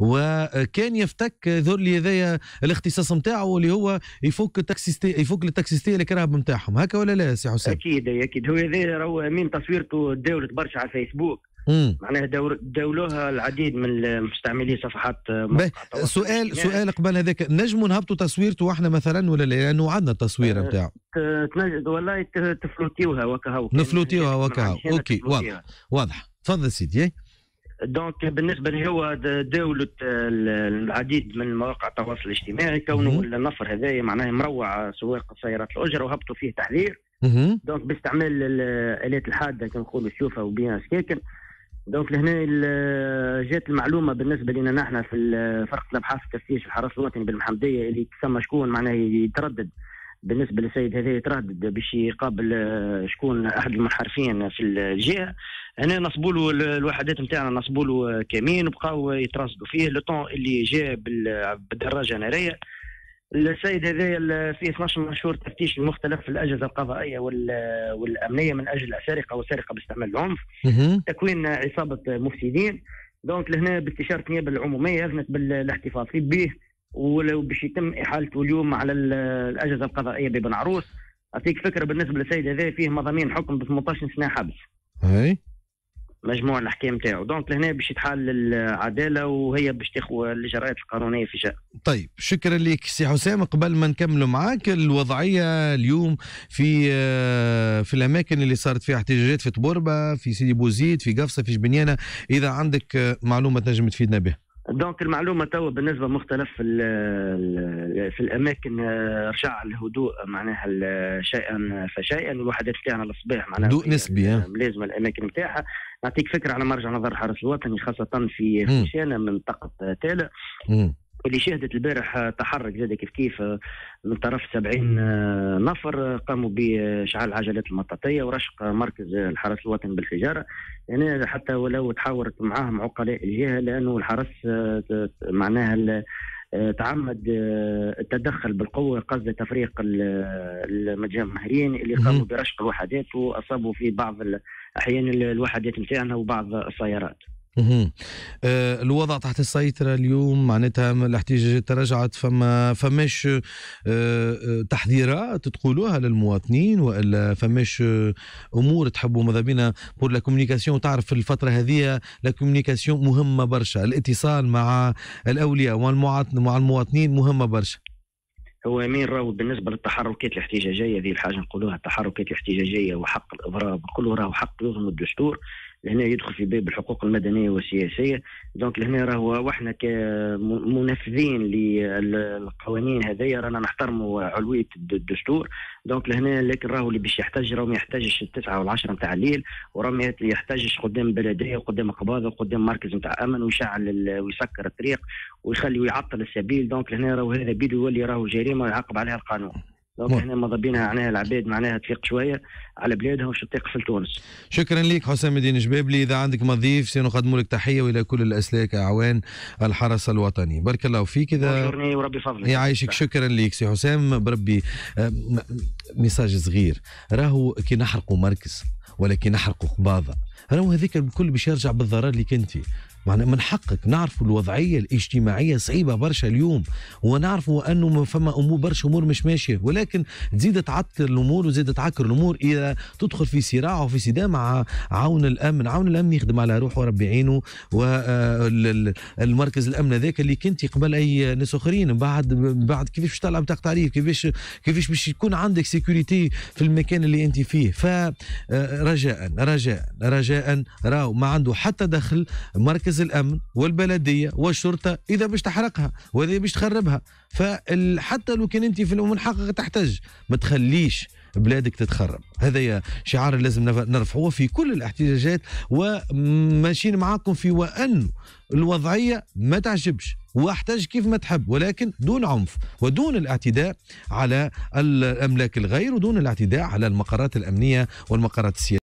وكان يفتك اللي هذايا الاختصاص نتاعو اللي هو يفك التاكسيستي يفك للتاكسيستي الكراهب نتاعهم هكا ولا لا سي حسام؟ أكيد أكيد هو هذا راهو من تصويرته داولت برشا على الفيسبوك. معناها داولوها العديد من مستعملي صفحات سؤال. سؤال قبل هذاك نجموا نهبطوا تصويرته إحنا مثلا ولا لا لأنه عندنا التصوير أه، نتاعو تنجد والله تفلوتيوها وكهو نفلوتيوها وكهو. أوكي، تفلوتيها. واضح تفضل سيدي؟ donc بالنسبة لي هو داولت ال- العديد من مواقع التواصل الاجتماعي كونه. النفر هذايا معناه مروع سواق سيارات الأجرة وهبطوا فيه تحذير. donc باستعمال ال- الآلات الحادة كما نقولوا الشوفه وبيان سكاكن donc لهنا جات المعلومة بالنسبة لنا نحن في فرقة الأبحاث التفتيش الحرس الوطني بالمحمدية اللي ثم شكون معناه يتردد بالنسبة للسيد هذا يتردد باش يقابل آه، شكون أحد المنحرفين في الجهة. هنا نصبوا له ال- الوحدات نتاعنا نصبوا له كمين وبقاو يترصدوا فيه لو طون اللي جاء بال- بالدراجة ناريه السيد هذا فيه 12 منشور تفتيش المختلف في الأجهزة القضائية وال- والأمنية من أجل السرقة والسرقة باستعمال العنف. تكوين عصابة مفسدين. دونك لهنا باستشارة النيابة العمومية أذنت بالاحتفاظ به ولو باش يتم احالته اليوم على ال- الأجهزة القضائية ببن عروس أعطيك فكرة بالنسبة للسيد هذا فيه مضامين حكم ب 18 سنة حبس. هاي؟ مجموع الاحكام تاعو. donc لهنا باش يتحال العداله وهي باش تاخذ الإجراءات القانونية في شأن. طيب شكرا لك سي حسام. قبل ما نكملوا معاك الوضعية اليوم في آه، في الأماكن اللي صارت فيها احتجاجات في طبوربه في سيدي بوزيد في قفصة في جبنيانة. إذا عندك آه، معلومة تنجم تفيدنا بها. donc المعلومة توا بالنسبة مختلف في, ال- في الأماكن آه، رجع الهدوء معناها شيئا فشيئا الوحدات تاعنا الصباح معناها هدوء نسبي، ها؟ ملازمه الأماكن نتاعها نعطيك فكرة على مرجع نظر الحرس الوطني خاصة في. خشانه منطقه تالا. اللي شهدت البارح تحرك زاد كيف كيف من طرف 70 نفر قاموا بإشعال العجلات المطاطية ورشق مركز الحرس الوطني بالحجارة يعني حتى ولو تحاورت معاهم عقلاء الجهة لأنه الحرس معناها تعمد التدخل بالقوة قصد تفريق ال- المتجمهرين اللي. قاموا برشق الوحدات وأصابوا في بعض الاحيان الوحدات نتاعنا وبعض السيارات. آه، الوضع تحت السيطرة اليوم معناتها الاحتجاجات تراجعت فما فماش آه، آه، تحذيرات تقولوها للمواطنين وإلا فماش آه، أمور تحبوا ماذا بينا pour la communication تعرف في الفترة هذه la communication مهمة برشا الاتصال مع الأولياء والمواطن- مع المواطنين مهمة برشا. هو مين راهو بالنسبة للتحركات الاحتجاجية ذي الحاجة نقولوها التحركات الاحتجاجية وحق الإضراب كله راهو حق يضمن الدستور. لهنا يدخل في باب الحقوق المدنية والسياسية. donc لهنا راهو وإحنا كمنفذين للقوانين هذيا رانا نحترموا علوية الد- الدستور. donc لهنا لكن راهو اللي باش يحتج راهو ما يحتجش التسعة والعشرة نتاع الليل وراه ما يحتجش قدام بلدية وقدام قباضة وقدام مركز نتاع أمن ويشعل ويسكر الطريق ويخلي ويعطل السبيل. donc لهنا راهو هذا بيدو يولي راهو جريمة ويعاقب عليها القانون. donc. هنا ماذا بينا معناها العباد معناها تفيق شوية على بلادها وش تثق في تونس. شكرا لك حسام الدين جبابلي إذا عندك ما تضيف سنقدم لك تحية وإلى كل الأسلاك أعوان الحرس الوطني. بارك الله فيك إذا ربي يفضلك. يعيشك. شكرا ليك سي حسام. بربي آه، message صغير. راهو كي نحرقوا مركز ولا كي نحرقوا قباضه راهو هذيك الكل باش يرجع بالضرر اللي كنت فيه معنى من حقك نعرفوا الوضعية الاجتماعية صعيبة برشا اليوم ونعرفوا أنه ما فما أمور برشا أمور مش ماشية. ولكن تزيد تعكر الأمور وزيد تعكر الأمور اذا تدخل في صراع وفي صدام مع عون الأمن. عون الأمن يخدم على روحه وربي يعينه والمركز الأمن هذاك اللي كنت قبل أي ناس آخرين. بعد بعد كيفاش باش تطلع بطاقه تعريف؟ كيفاش كيفاش باش يكون عندك سيكوريتي في المكان اللي أنت فيه. فرجاء رجاء رجاء راهو ما عنده حتى دخل مركز الأمن والبلدية والشرطة إذا باش تحرقها وإذا باش تخربها. فحتى لو كان أنت في الأمور حقك تحتاج ما تخليش بلادك تتخرب. هذا شعار لازم نرفعوه في كل الاحتجاجات وماشيين معاكم في وأن الوضعية ما تعجبش. واحتج كيف ما تحب ولكن دون عنف ودون الاعتداء على الأملاك الغير ودون الاعتداء على المقرات الأمنية والمقرات السياسية.